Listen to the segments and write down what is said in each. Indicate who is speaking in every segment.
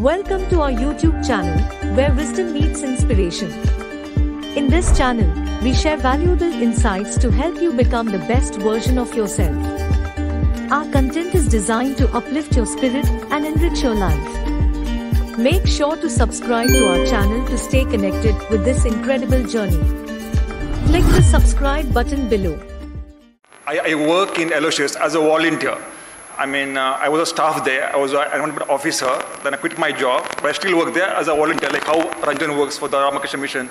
Speaker 1: Welcome to our YouTube channel, where wisdom meets inspiration. In this channel, we share valuable insights to help you become the best version of yourself. Our content is designed to uplift your spirit and enrich your life. Make sure to subscribe to our channel to stay connected with this incredible journey. Click the subscribe button below.
Speaker 2: I, I work in Aloysius as a volunteer. I mean, uh, I was a staff there. I was an officer. Then I quit my job, but I still work there as a volunteer, like how Ranjan works for the Ramakrishna Mission.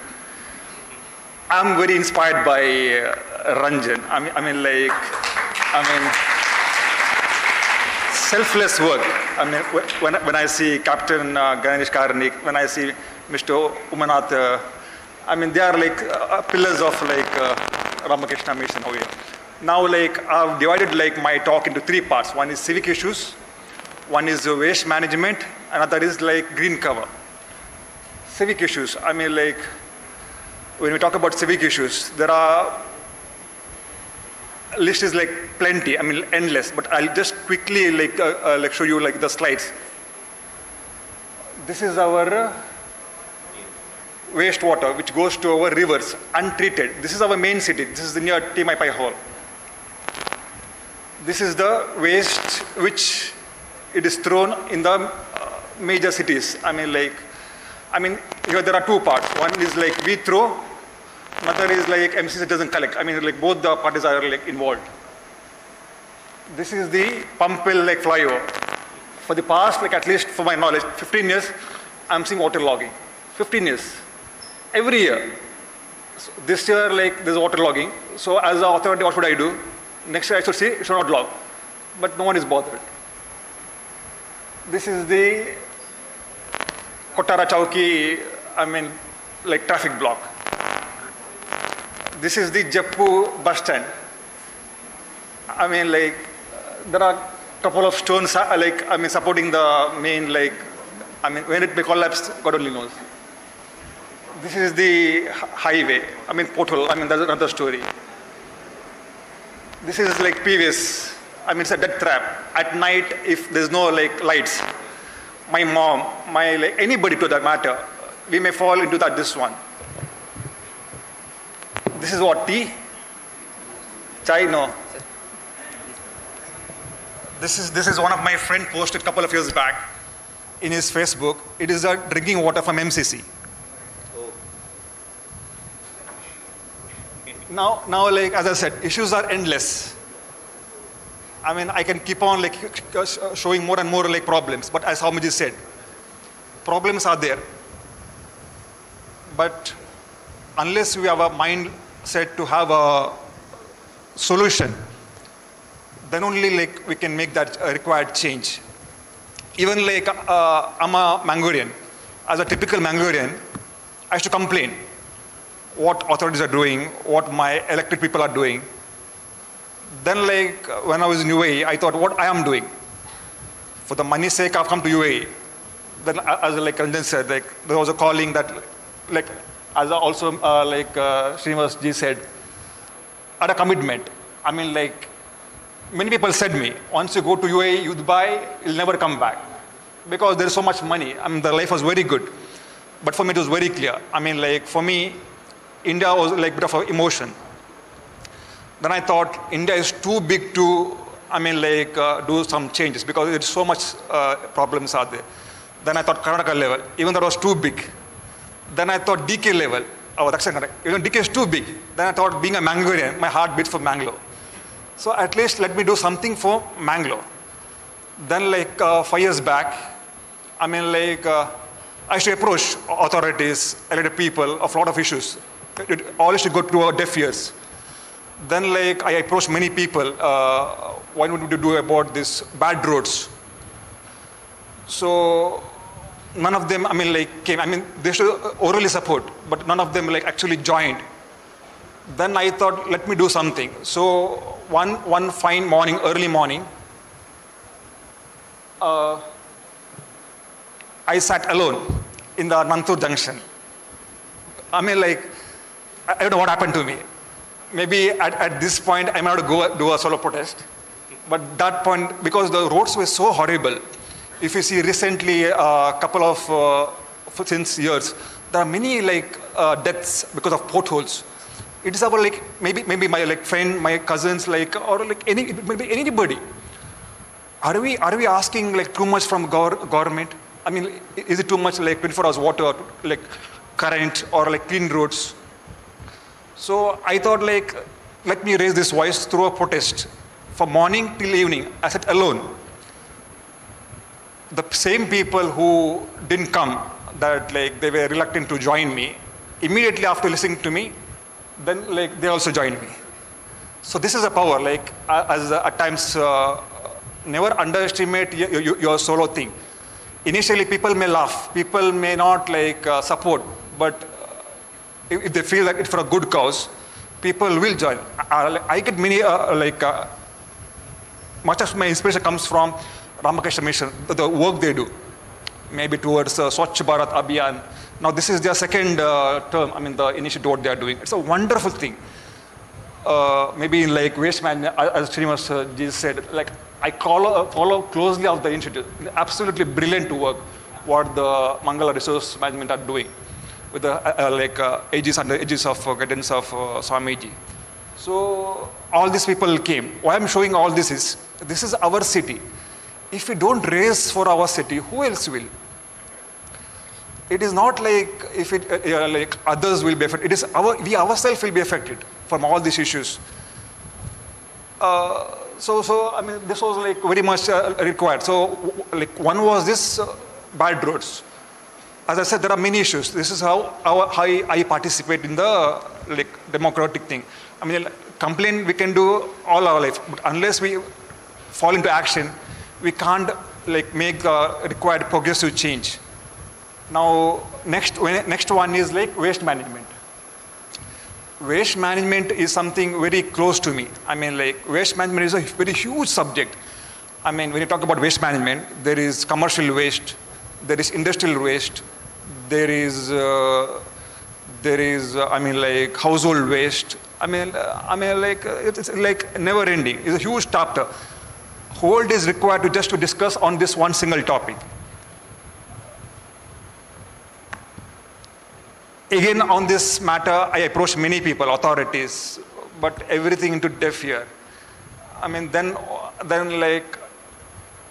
Speaker 2: I'm very inspired by uh, Ranjan. I mean, I mean, like, I mean, selfless work. I mean, when, when I see Captain uh, Ganesh Karnik, when I see Mr. Umanath, uh, I mean, they are like uh, pillars of like uh, Ramakrishna Mission over here. Now, like, I've divided like my talk into three parts. One is civic issues, one is waste management, another is like green cover. Civic issues. I mean, like, when we talk about civic issues, there are list is like plenty. I mean, endless. But I'll just quickly like uh, uh, like show you like the slides. This is our wastewater which goes to our rivers untreated. This is our main city. This is near Timaipai Hall. This is the waste which it is thrown in the uh, major cities. I mean, like, I mean, here there are two parts. One is like we throw, another is like MCC doesn't collect. I mean, like both the parties are like involved. This is the Pumpwell like flyover. For the past, like at least for my knowledge, 15 years, I'm seeing water logging. 15 years. Every year. So this year, like there's water logging. So as an authority, what should I do? Next I should say, should not log. But no one is bothered. This is the Kotara Chowki, I mean, like traffic block. This is the Jeppu bus stand. I mean, like, there are couple of stones, uh, like, I mean, supporting the main, like, I mean, when it may collapse, God only knows. This is the highway, I mean, portal, I mean, that's another story. This is like previous, I mean, it's a death trap. At night, if there's no like lights, my mom, my like anybody to that matter, we may fall into that this one. This is what tea? Chai? No. This is this is one of my friend posted a couple of years back in his Facebook. It is a drinking water from MCC. Now, now, like as I said, issues are endless. I mean, I can keep on like showing more and more like problems, but as Swamiji said, problems are there. But unless we have a mindset to have a solution, then only like we can make that uh, required change. Even like uh, I'm a Mangalorean. As a typical Mangalorean, I used to complain what authorities are doing, what my elected people are doing. Then, like when I was in UAE, I thought what I am doing. For the money's sake, I've come to UAE. Then, as like Ranjan said, like there was a calling that, like as also uh, like uh, Srinivas said, at a commitment. I mean, like many people said me, once you go to UAE, you Dubai, you'll never come back because there's so much money. I mean, the life was very good, but for me it was very clear. I mean, like for me, India was like a bit of an emotion. Then I thought India is too big to, I mean, like uh, do some changes because there's so much uh, problems are there. Then I thought Karnataka level, even though it was too big. Then I thought DK level, oh, that's correct. Even DK is too big. Then I thought being a Mangalorean, my heart beats for Mangalore. So at least let me do something for Mangalore. Then like uh, five years back, I mean, like uh, I to approach authorities, elected people of a lot of issues. It all used to go to our deaf ears. Then, like, I approached many people. Uh, what would we do about these bad roads? So, none of them, I mean, like, came. I mean, they should orally support, but none of them, like, actually joined. Then I thought, let me do something. So, one, one fine morning, early morning, uh, I sat alone in the Nantur junction. I mean, like, I don't know what happened to me. Maybe at, at this point, I might have to go do a solo protest. But that point, because the roads were so horrible, if you see recently a uh, couple of uh, since years, there are many like uh, deaths because of potholes. It is our like maybe maybe my like friend, my cousins, like or like any maybe anybody. Are we are we asking like too much from gov- government? I mean, is it too much like 24 hours water, like current, or like clean roads? So I thought like let me raise this voice through a protest from morning till evening. I sat alone. The same people who didn't come, that like they were reluctant to join me, immediately after listening to me, then like they also joined me. So this is a power. Like as uh, at times, uh, never underestimate your, your, your, solo thing. Initially, people may laugh, people may not like uh, support, but if, they feel like it's for a good cause, people will join. I, get many uh, like uh, much of my inspiration comes from Ramakrishna Mission, the work they do, maybe towards uh, Swachh Bharat Abhiyan. Now this is their second uh, term, I mean the initiative what they are doing. It's a wonderful thing. Uh, maybe in like waste management, as Srinivas uh, Jesus said, like I follow, uh, follow closely of the initiative. Absolutely brilliant work what the Mangala Resource Management are doing with the uh, uh, like uh, ages and the ages of uh, guidance of uh, Swamiji. So all these people came. Why I'm showing all this is, this is our city. If we don't raise for our city, who else will? It is not like if it uh, like others will be affected. It is our we ourselves will be affected from all these issues. Uh, so so I mean this was like very much uh, required. So like one was this uh, bad roads. As I said, there are many issues. This is how, how, how I participate in the like democratic thing. I mean, complain we can do all our life, but unless we fall into action, we can't like make the required progressive change. Now, next, next one is like waste management. Waste management is something very close to me. I mean, like waste management is a very huge subject. I mean, when you talk about waste management, there is commercial waste, there is industrial waste, there is, uh, there is, uh, I mean, like household waste. I mean, uh, I mean, like it's like never ending. It's a huge chapter. Whole day is required to just to discuss on this one single topic. Again, on this matter, I approached many people, authorities, but everything into deaf ear. I mean, then, then like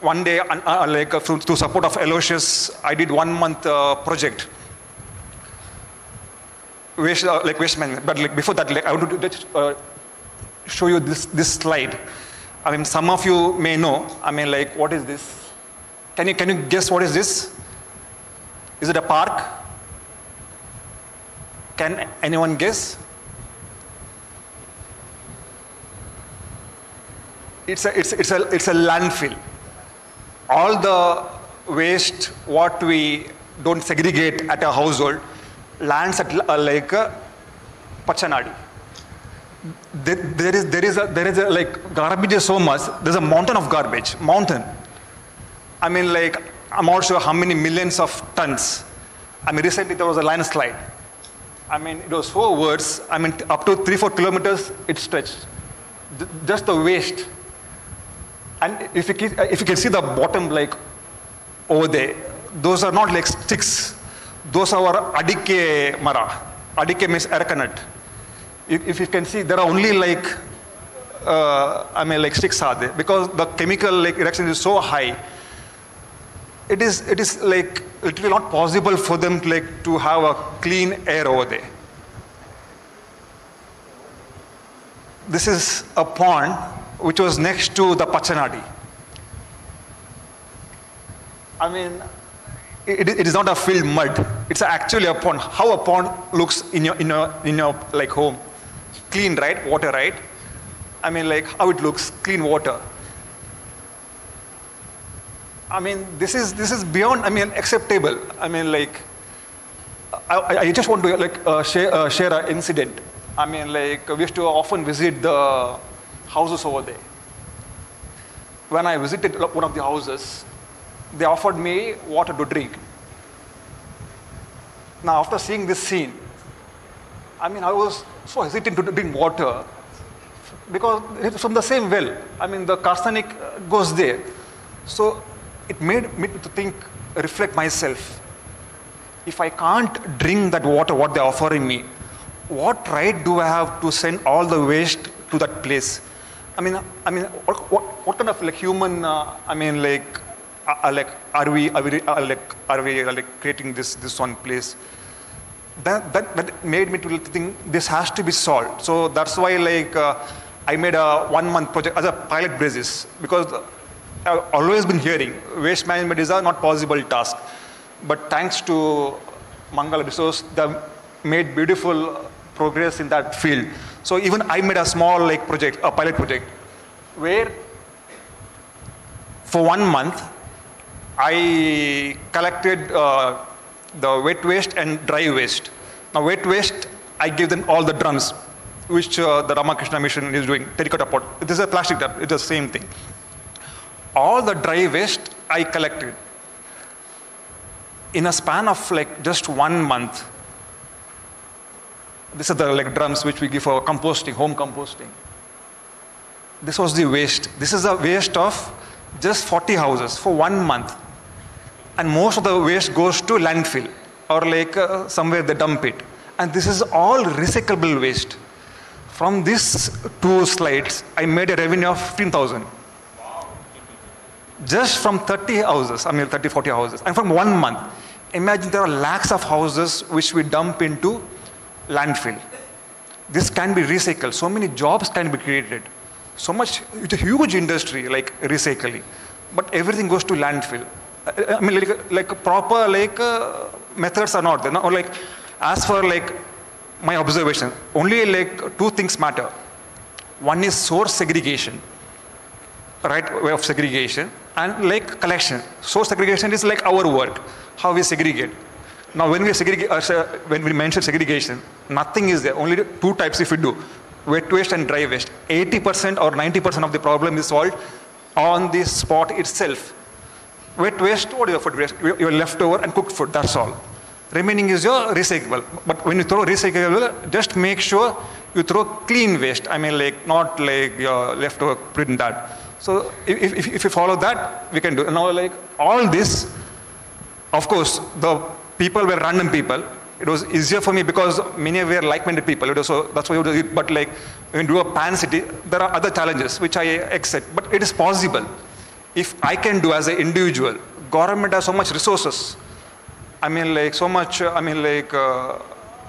Speaker 2: one day, uh, like uh, through, through, support of Aloysius, I did one month uh, project. Waste, uh, like waste management. But like before that, like I want to uh, show you this, this slide. I mean, some of you may know. I mean, like, what is this? Can you, can you guess what is this? Is it a park? Can anyone guess? It's a, it's, it's, a, it's a landfill. All the waste, what we don't segregate at a household, lands at uh, like uh, Pachanadi. There, there is, there is, a, there is a, like, garbage is so much, there's a mountain of garbage, mountain. I mean, like, I'm not sure how many millions of tons. I mean, recently there was a landslide. I mean, it was four words. I mean, up to three, four kilometers, it stretched. Just the waste. And if you, can, if you can see the bottom, like over there, those are not like sticks. Those are adike mara. Adike means arecanut. If you can see, there are only like, uh, I mean, like sticks are there because the chemical like reaction is so high. It is, it is like it will not possible for them to, like to have a clean air over there. This is a pond which was next to the Pachanadi. I mean, it, it is not a filled mud. It's actually a pond. How a pond looks in your, in your, in your like home. Clean, right? Water, right? I mean, like how it looks, clean water. I mean, this is, this is beyond, I mean, acceptable. I mean, like, I, I just want to like uh, share, uh, share an incident. I mean, like, we used to often visit the houses over there. When I visited one of the houses, they offered me water to drink. Now, after seeing this scene, I mean, I was so hesitant to drink water because it's from the same well. I mean, the arsenic uh, goes there. So it made me to think, reflect myself. If I can't drink that water, what they're offering me, what right do I have to send all the waste to that place? I mean, I mean, what, what, kind of like human, uh, I mean, like, uh, uh like, are we, are we, uh, like, are we uh, like creating this, this one place? That, that, that made me to think this has to be solved. So that's why, like, uh, I made a one month project as a pilot basis because I've always been hearing waste management is a not possible task. But thanks to Mangala Resource, they made beautiful progress in that field. So even I made a small like project, a pilot project, where for one month I collected uh, the wet waste and dry waste. Now wet waste, I give them all the drums, which uh, the Ramakrishna Mission is doing, terracotta pot. This is a plastic drum, it's the same thing. All the dry waste I collected. In a span of like just one month, these are the like drums which we give for composting, home composting. This was the waste. This is the waste of just 40 houses for one month. And most of the waste goes to landfill or like uh, somewhere they dump it. And this is all recyclable waste. From these two slides, I made a revenue of 15,000. Just from 30 houses, I mean 30, 40 houses, and from one month. Imagine there are lakhs of houses which we dump into landfill. This can be recycled. So many jobs can be created. So much, it's a huge industry like recycling. But everything goes to landfill. I mean, like, like proper like uh, methods are not there. No? Like, as for like my observation, only like two things matter. One is source segregation, right way of segregation, and like collection. Source segregation is like our work, how we segregate. Now, when we uh, when we mention segregation, nothing is there. Only two types if we do, wet waste and dry waste. 80% or 90% of the problem is solved on the spot itself. Wet waste, what is your food waste? Your leftover and cooked food, that's all. Remaining is your recyclable. But when you throw recyclable, just make sure you throw clean waste. I mean, like not like your leftover print that. So if, if, if you follow that, we can do. Now, like all this, of course, the people were random people. It was easier for me because many were like-minded people. Was, so that's why it. But like when you do a pan city, there are other challenges which I accept. But it is possible. If I can do as an individual, government has so much resources. I mean, like so much. I mean, like uh,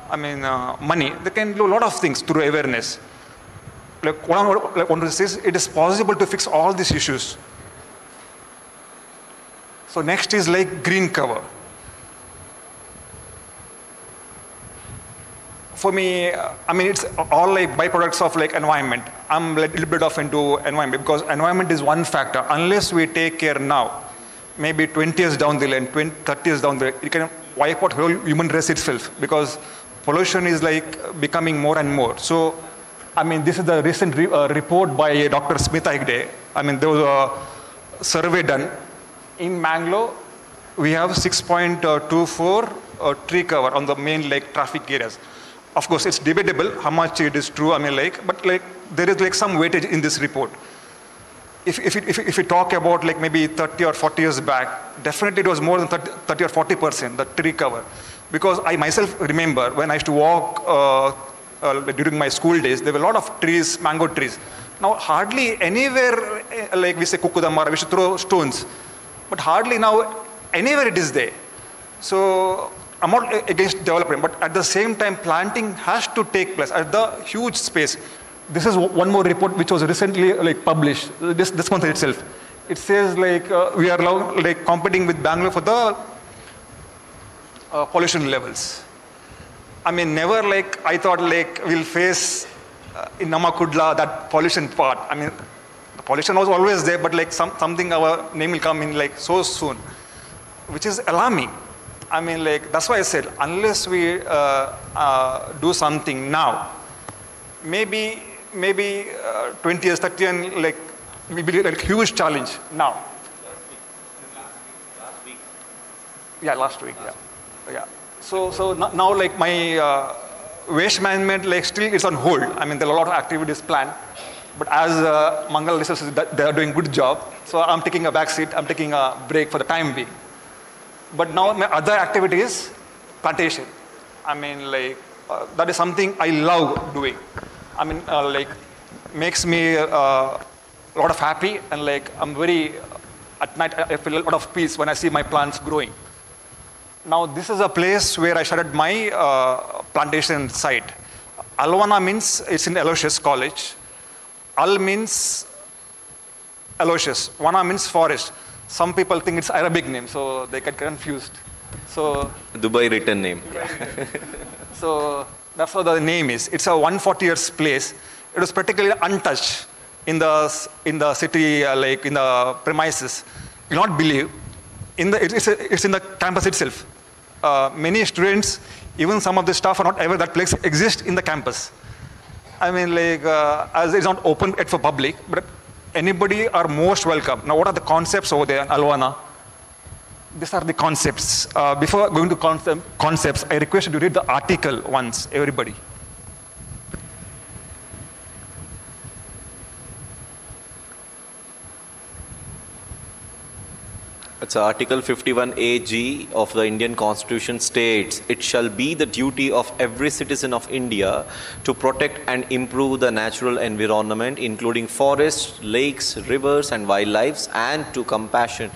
Speaker 2: I mean, uh, money. They can do a lot of things through awareness. Like what I like, want to say is, it is possible to fix all these issues. So next is like green cover. For me, I mean, it's all like byproducts of like environment. I'm a little bit of into environment because environment is one factor. Unless we take care now, maybe 20 years down the line, 20, 30 years down the line, it can wipe out whole human race itself because pollution is like becoming more and more. So, I mean, this is the recent re uh, report by Dr. Smita Hegde. I mean, there was a survey done in Mangalore. We have 6.24 uh, tree cover on the main like traffic areas. Of course, it's debatable how much it is true, I mean, like, but like, there is like some weightage in this report. If, if, if, if we talk about like maybe 30 or 40 years back, definitely it was more than 30, 30 or 40% the tree cover. Because I myself remember when I used to walk uh, uh, during my school days, there were a lot of trees, mango trees. Now, hardly anywhere, eh, like we say kukudamara, we should throw stones. But hardly now, anywhere it is there. So I'm not against development, but at the same time, planting has to take place at the huge space. This is one more report which was recently like published this, this month itself. It says like uh, we are now like competing with Bangalore for the uh, pollution levels. I mean, never like I thought like we'll face uh, in Namma Kudla that pollution part. I mean, the pollution was always there, but like some, something our name will come in like so soon, which is alarming. I mean, like, that's why I said, unless we uh, uh, do something now, maybe, maybe uh, 20 years, 30 years, like, maybe like a huge challenge now. Yeah, last week, yeah. Yeah. So, so now, like, my uh, waste management, like, still is on hold. I mean, there are a lot of activities planned. But as uh, Mangal researchers, they are doing good job. So I'm taking a back seat. I'm taking a break for the time being. But now my other activity is plantation. I mean, like uh, that is something I love doing. I mean, uh, like makes me uh, a lot of happy and like I'm very at night I I feel a lot of peace when I see my plants growing. Now this is a place where I started my uh, plantation site. Alwana means it's in Aloysius College. Al means Aloysius. Wana means forest. Some people think it's Arabic name, so they get confused. So
Speaker 3: Dubai written name.
Speaker 2: so that's how the name is. It's a 140 years place. It was particularly untouched in the in the city, uh, like in the premises. You'll not believe. In the it's, a- it's in the campus itself. Uh, many students, even some of the staff, are not aware that place exists in the campus. I mean, like uh, as it's not open yet for public, but anybody are most welcome. Now, what are the concepts over there Alwana? These are the concepts. Uh, before going to concept, concepts, I request you to read the article once, everybody.
Speaker 3: It's Article 51AG of the Indian Constitution states it shall be the duty of every citizen of India to protect and improve the natural environment, including forests, lakes, rivers, and wildlife, and to compassion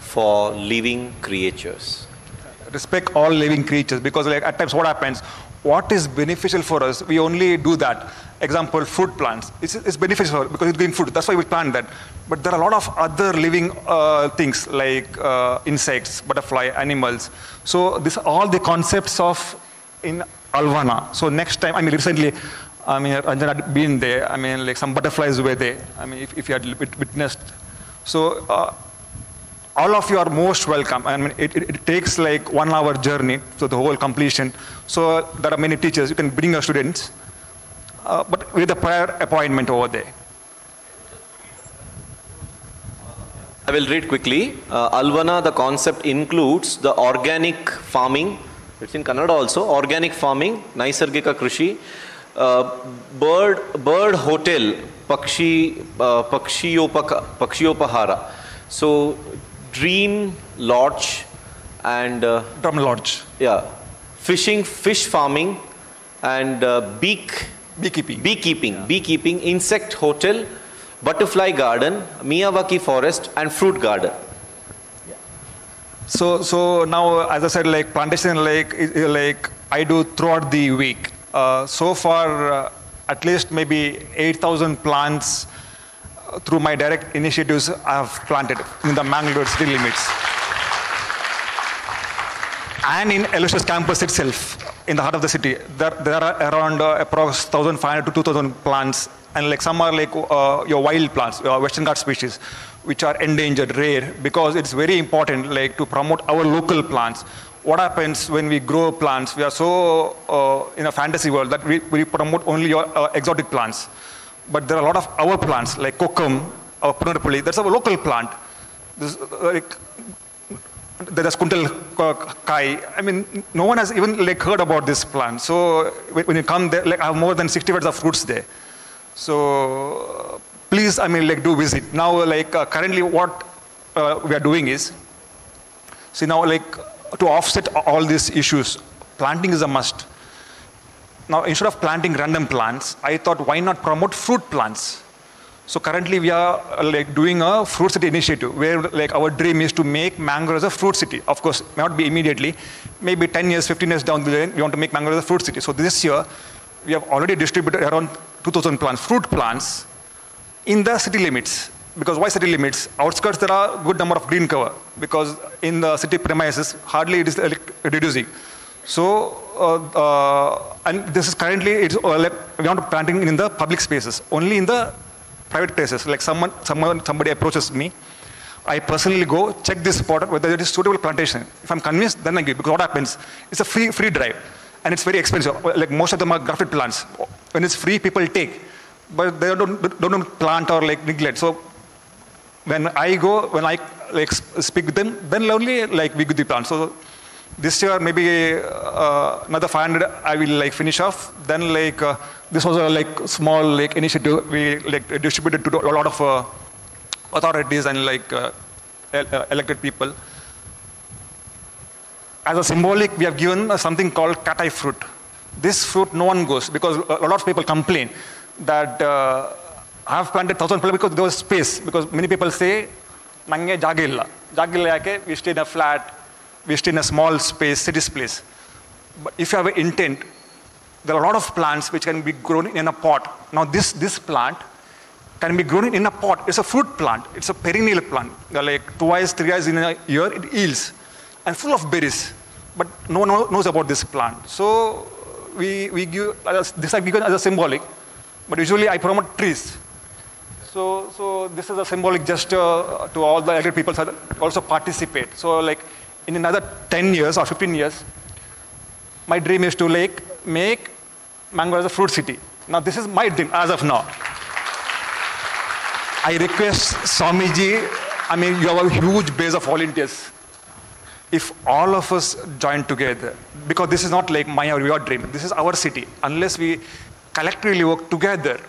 Speaker 3: for living creatures.
Speaker 2: Respect all living creatures because, like, at times, what happens? What is beneficial for us? We only do that. Example, fruit plants. It's, it's beneficial because it's giving food. That's why we plant that. But there are a lot of other living uh, things like uh, insects, butterfly, animals. So this all the concepts of in Alvana. So next time, I mean, recently, I mean, Ranjan had been there. I mean, like some butterflies were there. I mean, if, if you had witnessed. So uh, all of you are most welcome. I mean, it, it, it takes like one hour journey to the whole completion. So there are many teachers. You can bring your students, uh, but with a prior appointment over there.
Speaker 3: I will read quickly. Uh, Alvana, the concept includes the organic farming. It's in Kannada also. Organic farming, Naisargika Krishi, uh, bird bird hotel, Pakshi uh, Pakshiyopahara. So, dream lodge and uh,
Speaker 2: Drum Lodge,
Speaker 3: yeah, fishing, fish farming, and uh, beak
Speaker 2: beekeeping.
Speaker 3: beekeeping, beekeeping, insect hotel, butterfly garden, Miyawaki forest, and fruit garden.
Speaker 2: So, so now, as I said, like plantation, like, like I do throughout the week. Uh, so far, uh, at least maybe 8,000 plants through my direct initiatives I have planted in the Mangalore city limits. And in Aloysius campus itself, in the heart of the city, there, there are around uh, approx 1,500 to 2,000 plants, and like some are like uh, your wild plants, uh, Western Ghats species, which are endangered, rare, because it's very important like to promote our local plants. What happens when we grow plants? We are so uh, in a fantasy world that we, we promote only your uh, exotic plants, but there are a lot of our plants like kokum, or punarpulli. That's our local plant. This, uh, like, there is Kuntal Kai. I mean, no one has even like heard about this plant. So when when you come there, like I have more than 60 varieties of fruits there. So please, I mean, like do visit. Now, like uh, currently, what uh, we are doing is, see now, like to offset all these issues, planting is a must. Now, instead of planting random plants, I thought why not promote fruit plants? So currently we are uh, like doing a fruit city initiative where like our dream is to make Mangalore as a fruit city. Of course, may not be immediately, maybe 10 years, 15 years down the line, we want to make Mangalore as a fruit city. So this year, we have already distributed around 2,000 plants, fruit plants, in the city limits. Because why city limits? Outskirts there are good number of green cover because in the city premises hardly it is reducing. So and this is currently it's uh, to planting in the public spaces only in the private places. Like someone someone somebody approaches me, I personally go check this spot whether it is suitable plantation. If I'm convinced, then I give because what happens? It's a free free drive and it's very expensive. Like most of them are grafted plants. When it's free, people take, but they don't don't, don't plant or like neglect. So when I go, when I like speak with them, then only like we give the plant. So This year, maybe uh, another 500 I will like finish off. Then like uh, this was a like small like initiative we like distributed to a lot of uh, authorities and like uh, uh, elected people. As a symbolic, we have given uh, something called cat-eye fruit. This fruit, no one goes because a lot of people complain that I have planted thousand plants because there was space. Because many people say, "Nange jagilla, jagilla yake we stay in a flat, we stay in a small space, city space. But if you have an intent, there are a lot of plants which can be grown in a pot. Now, this this plant can be grown in a pot. It's a fruit plant. It's a perennial plant. They're like twice, thrice in a year it yields, and full of berries. But no one knows about this plant. So we we give this I given as a symbolic, but usually I promote trees. So so this is a symbolic gesture to all the elder people to also participate. So like in another 10 years or 15 years, my dream is to like make Mangalore as a fruit city. Now this is my dream as of now. I request Swamiji, I mean, you have a huge base of volunteers. If all of us join together, because this is not like my or your dream, this is our city. Unless we collectively work together,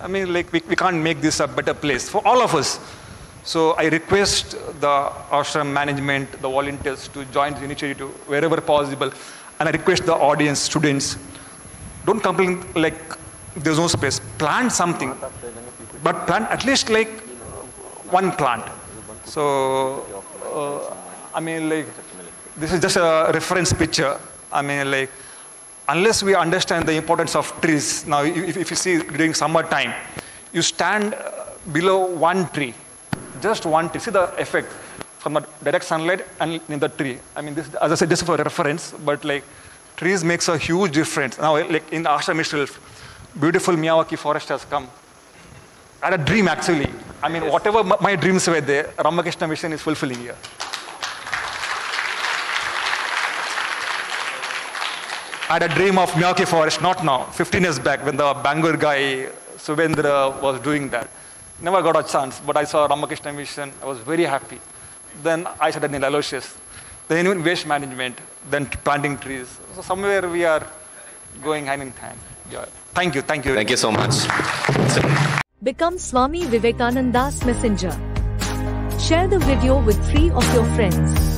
Speaker 2: I mean, like, we, we can't make this a better place for all of us. So I request the ashram management, the volunteers to join the initiative wherever possible. And I request the audience, students, don't complain like there's no space. Plant something, but plant at least like one plant. So, uh, I mean, like, this is just a reference picture. I mean, like, unless we understand the importance of trees, now, if, if you see during summertime, you stand uh, below one tree, just one tree. See the effect from the direct sunlight and in the tree. I mean, this, as I said, this is for reference, but like, trees makes a huge difference. Now, like in the ashram itself, beautiful Miyawaki forest has come. I had a dream actually. I mean, whatever m- my dreams were there, Ramakrishna Mission is fulfilling here. I had a dream of Miyawaki Forest, not now, 15 years back when the Bangalore guy, Subendra, was doing that. Never got a chance, but I saw Ramakrishna Mission. I was very happy. Then I started in Aloysius. Then even waste management, then planting trees. So somewhere we are going hand in hand. Yeah. Thank you, thank you.
Speaker 3: Thank you so much.
Speaker 1: Become Swami Vivekananda's messenger. Share the video with three of your friends.